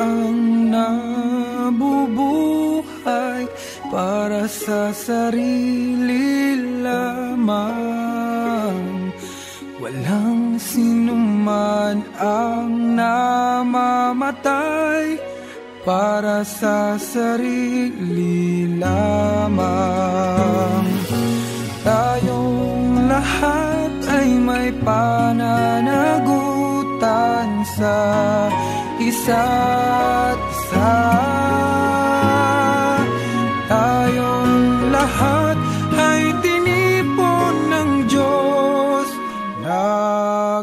ang nabubuhay para sa sarili lamang. Walang sinuman ang namamatay para sa sarili lamang. Tayong lahat ay may pananagutan sa isa't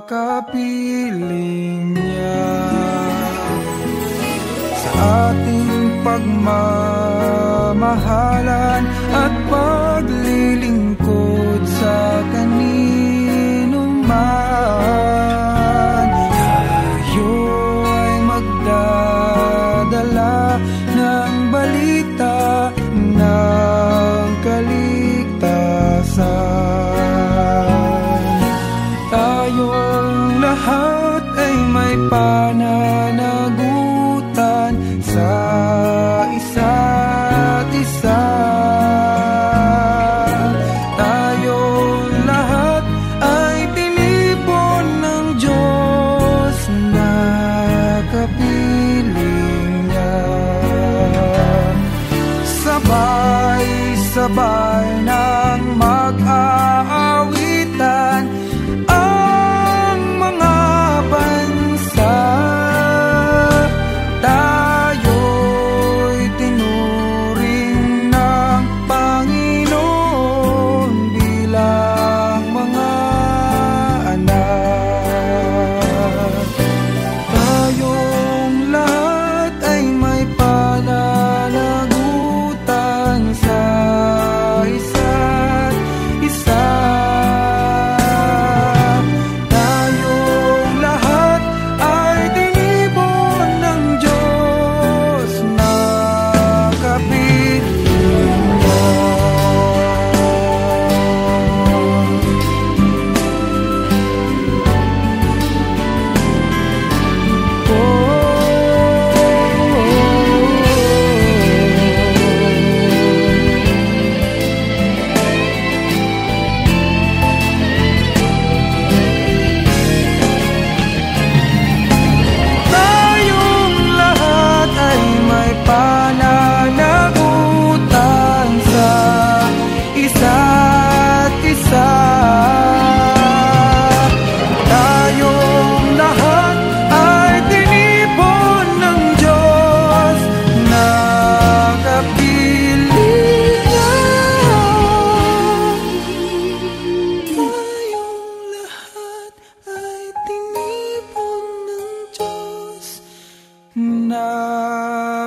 kapiling niya Sa ating pagmamahalan at paglilingkod Tayong lahat ay may pananagutan sa isa't isa. Tayong lahat ay tinipon ng Diyos na kapiling niya. Sabay-sabay ng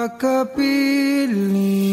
kapiling